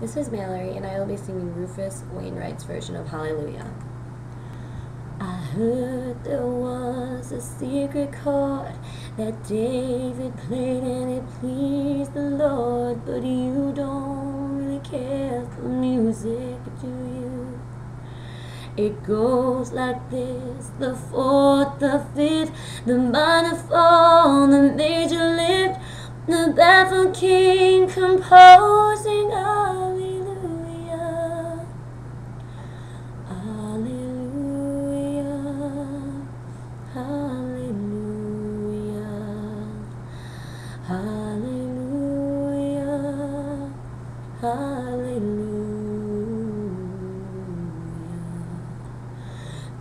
This is Mallory, and I will be singing Rufus Wainwright's version of Hallelujah. I heard there was a secret chord that David played and it pleased the Lord, but you don't really care for music, do you? It goes like this the fourth, the fifth, the minor fall, the major lift, the baffled king composing. Hallelujah, hallelujah.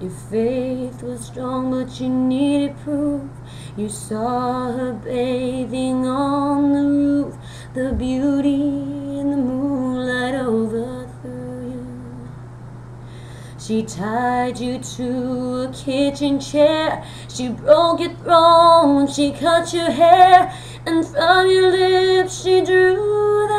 Your faith was strong, but you needed proof. You saw her bathing on the roof, the beauty in the moonlight overthrew you. She tied you to a kitchen chair, she broke your throne, she cut your hair and from your lips she drew the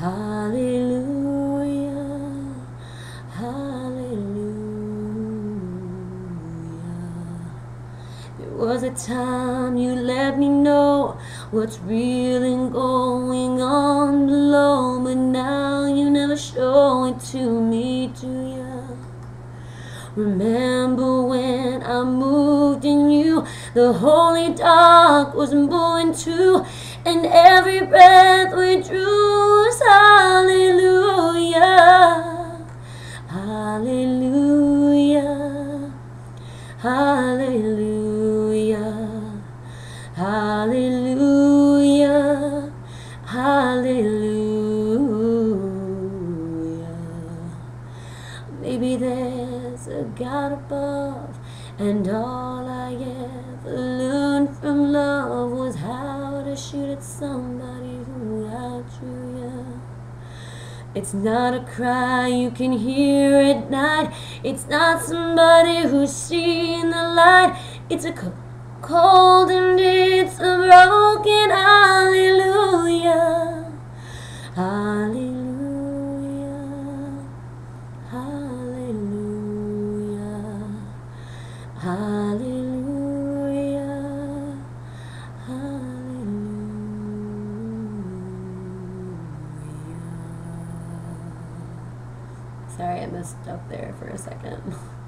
Hallelujah. Hallelujah. There was a time you let me know what's really going on below, but now you never show it to me, do you? Remember when I moved in you, the holy dark was moving too, and every breath we drew hallelujah, hallelujah, hallelujah, hallelujah, hallelujah. Maybe there's a God above, and all I ever learned from love was how to shoot at somebody It's not a cry you can hear at night. It's not somebody who's seen the light. It's a cold and it's a broken hallelujah. Hallelujah. Hallelujah. Hallelujah. Sorry, I messed up there for a second.